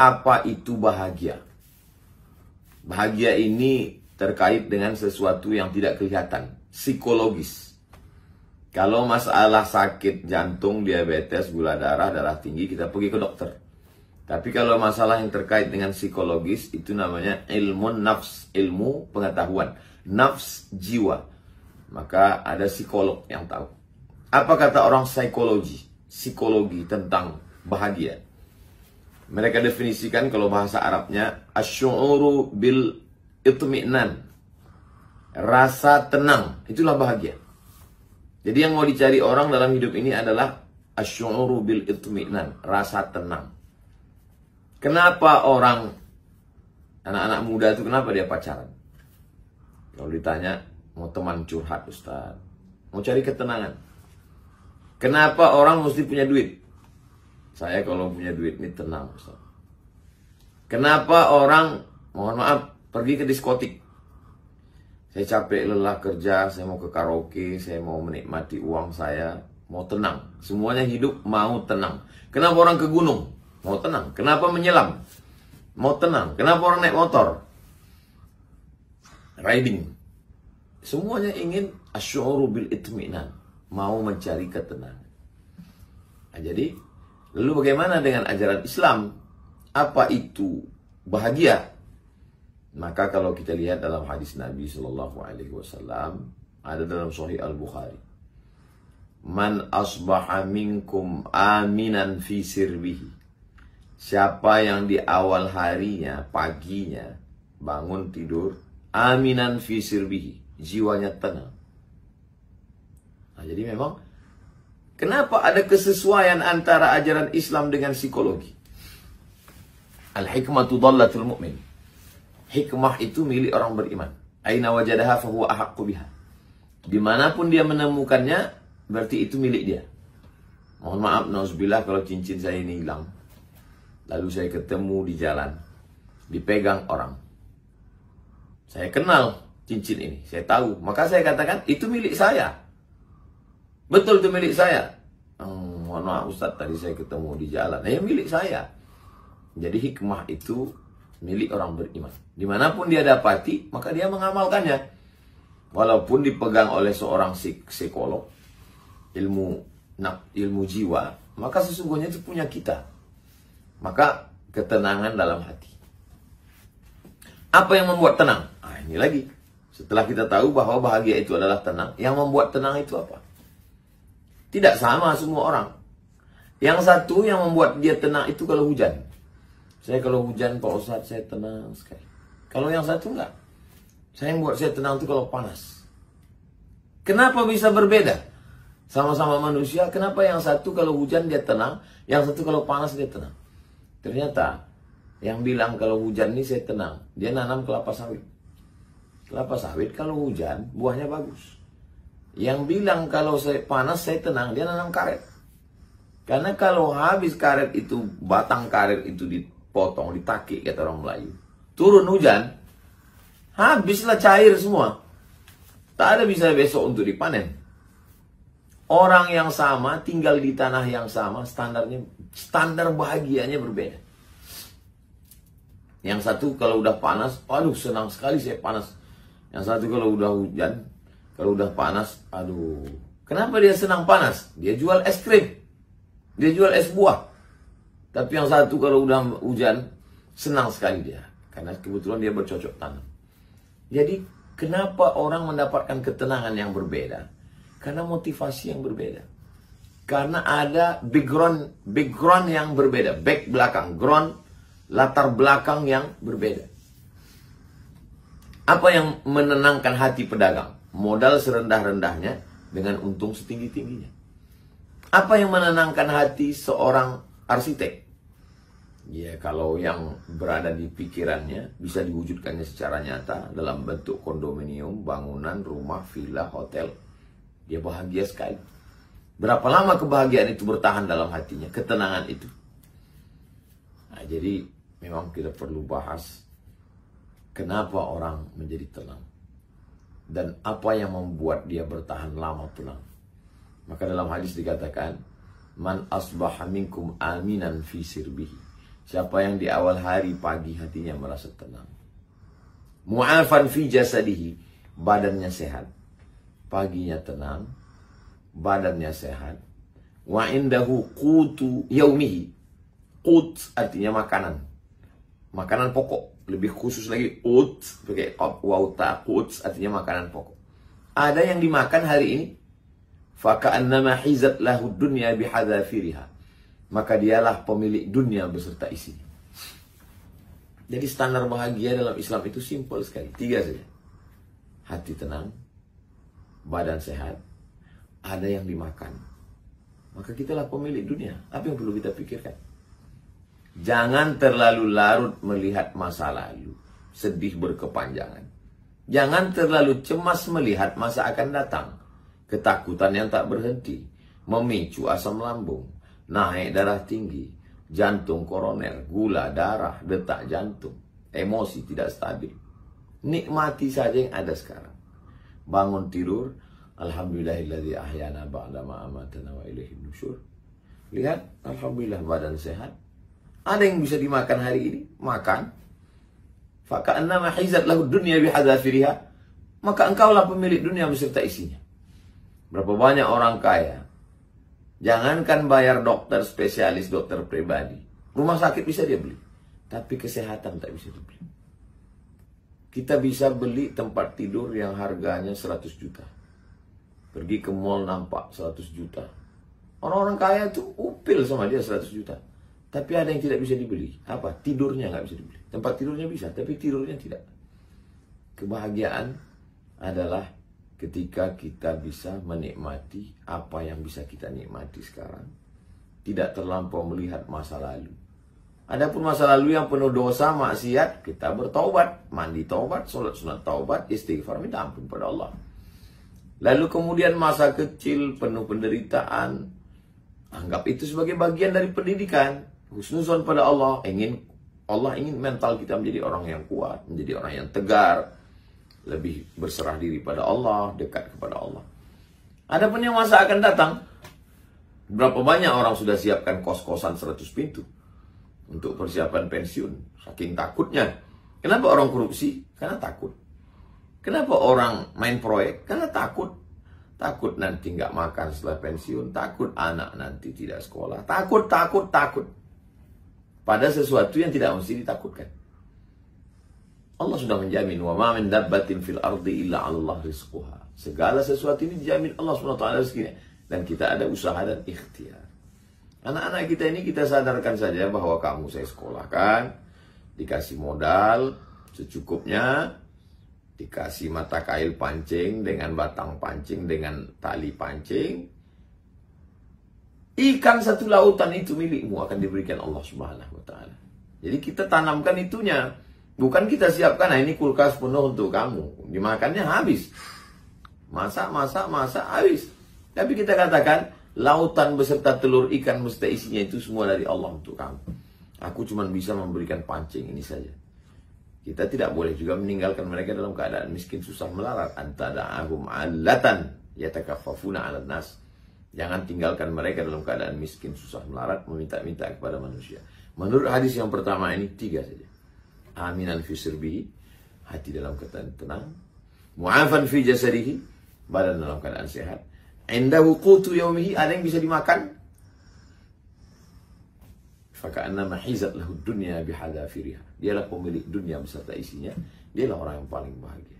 apa itu bahagia. Bahagia ini terkait dengan sesuatu yang tidak kelihatan, psikologis. Kalau masalah sakit jantung, diabetes, gula darah, darah tinggi, kita pergi ke dokter. Tapi kalau masalah yang terkait dengan psikologis, itu namanya ilmu nafs, ilmu pengetahuan. Nafs jiwa. Maka ada psikolog yang tahu. Apa kata orang psikologi? Psikologi tentang bahagia. Mereka definisikan kalau bahasa Arabnya asy'uru bil itmi'nan. Rasa tenang, itulah bahagia. Jadi yang mau dicari orang dalam hidup ini adalah asy'uru bil itmi'nan, rasa tenang. Kenapa orang anak-anak muda itu kenapa dia pacaran? Kalau ditanya mau teman curhat Ustaz, mau cari ketenangan. Kenapa orang mesti punya duit? Saya kalau punya duit ini tenang Ustaz. Kenapa orang mohon maaf pergi ke diskotik? Saya capek lelah kerja, saya mau ke karaoke, saya mau menikmati uang saya, mau tenang. Semuanya hidup mau tenang. Kenapa orang ke gunung? Mau tenang. Kenapa menyelam? Mau tenang. Kenapa orang naik motor? Riding. Semuanya ingin asyuru bil itminan. Mau mencari ketenangan. Nah, jadi, lalu bagaimana dengan ajaran Islam? Apa itu bahagia? Maka kalau kita lihat dalam hadis Nabi Shallallahu Alaihi Wasallam ada dalam Sahih Al Bukhari, man asbaha minkum aminan fi sirbihi Siapa yang di awal harinya, paginya, bangun tidur, aminan fi sirbihi, jiwanya tenang. Nah, jadi memang, kenapa ada kesesuaian antara ajaran Islam dengan psikologi? Al-hikmatu dallatul mu'min. Hikmah itu milik orang beriman. Aina wajadaha fahuwa ahaqqu biha. Di mana pun dia menemukannya, berarti itu milik dia. Mohon maaf, nauzubillah kalau cincin saya ini hilang Lalu saya ketemu di jalan, dipegang orang. Saya kenal cincin ini, saya tahu. Maka saya katakan, itu milik saya. Betul itu milik saya. Mohon maaf Ustaz, tadi saya ketemu di jalan. Nah, ya milik saya. Jadi hikmah itu milik orang beriman. Di mana pun dia dapati, maka dia mengamalkannya. Walaupun dipegang oleh seorang psikolog, ilmu ilmu jiwa, maka sesungguhnya itu punya kita. Maka ketenangan dalam hati. Apa yang membuat tenang? Ah, ini lagi. Setelah kita tahu bahwa bahagia itu adalah tenang, yang membuat tenang itu apa? Tidak sama semua orang. Yang satu yang membuat dia tenang itu kalau hujan. Saya kalau hujan Pak Ustadz saya tenang sekali. Kalau yang satu enggak. Saya yang buat saya tenang itu kalau panas. Kenapa bisa berbeda? Sama-sama manusia, kenapa yang satu kalau hujan dia tenang, yang satu kalau panas dia tenang? Ternyata yang bilang kalau hujan ini saya tenang, dia nanam kelapa sawit. Kelapa sawit kalau hujan buahnya bagus. Yang bilang kalau saya panas saya tenang, dia nanam karet. Karena kalau habis karet itu, batang karet itu dipotong, ditakik kata orang Melayu. Turun hujan, habislah cair semua. Tak ada bisa besok untuk dipanen. Orang yang sama, tinggal di tanah yang sama, standarnya standar bahagianya berbeda. Yang satu kalau udah panas, aduh senang sekali saya panas. Yang satu kalau udah hujan, kalau udah panas, aduh. Kenapa dia senang panas? Dia jual es krim. Dia jual es buah. Tapi yang satu kalau udah hujan, senang sekali dia. Karena kebetulan dia bercocok tanam. Jadi, kenapa orang mendapatkan ketenangan yang berbeda? Karena motivasi yang berbeda. Karena ada background background yang berbeda, back belakang, ground latar belakang yang berbeda. Apa yang menenangkan hati pedagang? Modal serendah-rendahnya dengan untung setinggi-tingginya. Apa yang menenangkan hati seorang arsitek? Ya, kalau yang berada di pikirannya bisa diwujudkannya secara nyata dalam bentuk kondominium, bangunan, rumah, villa, hotel dia bahagia sekali. Berapa lama kebahagiaan itu bertahan dalam hatinya, ketenangan itu. Nah, jadi memang kita perlu bahas kenapa orang menjadi tenang dan apa yang membuat dia bertahan lama tenang. Maka dalam hadis dikatakan, "Man asbaha minkum aminan fi sirbihi." Siapa yang di awal hari pagi hatinya merasa tenang. Mu'afan fi jasadihi, badannya sehat. Paginya tenang, badannya sehat. Wa indahu qutu yaumihi. Qut artinya makanan. Makanan pokok. Lebih khusus lagi ut pakai wauta artinya makanan pokok. Ada yang dimakan hari ini faka'annama hizat lahu dunya bihadzafiriha maka dialah pemilik dunia beserta isinya. Jadi standar bahagia dalam Islam itu simpel sekali. Tiga saja. Hati tenang, badan sehat, ada yang dimakan. Maka kitalah pemilik dunia. Apa yang perlu kita pikirkan? Jangan terlalu larut melihat masa lalu. Sedih berkepanjangan. Jangan terlalu cemas melihat masa akan datang. Ketakutan yang tak berhenti. Memicu asam lambung naik darah tinggi, jantung koroner, gula darah, detak jantung, emosi tidak stabil. Nikmati saja yang ada sekarang. Bangun tidur, Alhamdulillahilladzi ahyana ba'da ma amatana wa ilaihi nusyur. Lihat, Alhamdulillah badan sehat. Ada yang bisa dimakan hari ini? Makan. Faka'annama hizat lahu dunya bihadzafiriha. Maka engkaulah pemilik dunia beserta isinya. Berapa banyak orang kaya Jangankan bayar dokter spesialis, dokter pribadi. Rumah sakit bisa dia beli. Tapi kesehatan tak bisa dibeli. Kita bisa beli tempat tidur yang harganya 100 juta. Pergi ke mall nampak 100 juta. Orang-orang kaya itu upil sama dia 100 juta. Tapi ada yang tidak bisa dibeli. Apa? Tidurnya nggak bisa dibeli. Tempat tidurnya bisa, tapi tidurnya tidak. Kebahagiaan adalah ketika kita bisa menikmati apa yang bisa kita nikmati sekarang. Tidak terlampau melihat masa lalu. Adapun masa lalu yang penuh dosa, maksiat, kita bertaubat, mandi taubat, sholat sunat taubat, istighfar, minta ampun pada Allah. Lalu kemudian masa kecil penuh penderitaan, anggap itu sebagai bagian dari pendidikan. Husnuzon pada Allah, ingin Allah ingin mental kita menjadi orang yang kuat, menjadi orang yang tegar, lebih berserah diri pada Allah, dekat kepada Allah. Adapun yang masa akan datang, berapa banyak orang sudah siapkan kos-kosan 100 pintu untuk persiapan pensiun, saking takutnya. Kenapa orang korupsi? Karena takut. Kenapa orang main proyek? Karena takut. Takut nanti nggak makan setelah pensiun, takut anak nanti tidak sekolah, takut, takut, takut. Pada sesuatu yang tidak mesti ditakutkan. Allah sudah menjamin wa ma min dabbatin fil ardi illa Allah rizquha. Segala sesuatu ini dijamin Allah SWT rezekinya dan kita ada usaha dan ikhtiar. Anak-anak kita ini kita sadarkan saja bahwa kamu saya sekolahkan, dikasih modal secukupnya, dikasih mata kail pancing dengan batang pancing dengan tali pancing. Ikan satu lautan itu milikmu akan diberikan Allah Subhanahu wa taala. Jadi kita tanamkan itunya. Bukan kita siapkan, nah ini kulkas penuh untuk kamu. Dimakannya habis. Masak, masak, masak, habis. Tapi kita katakan, lautan beserta telur ikan beserta isinya itu semua dari Allah untuk kamu. Aku cuma bisa memberikan pancing ini saja. Kita tidak boleh juga meninggalkan mereka dalam keadaan miskin susah melarat. Antada'ahum alatan yatakaffafuna ala nas. Jangan tinggalkan mereka dalam keadaan miskin susah melarat meminta-minta kepada manusia. Menurut hadis yang pertama ini tiga saja aminan fi sirbihi, hati dalam keadaan tenang, mu'afan fi jasadihi, badan dalam keadaan sehat, indahu qutu yaumihi, ada yang bisa dimakan, faka'annama hizat lahu dunya bihadafiriha. Dialah pemilik dunia beserta isinya, dialah orang yang paling bahagia.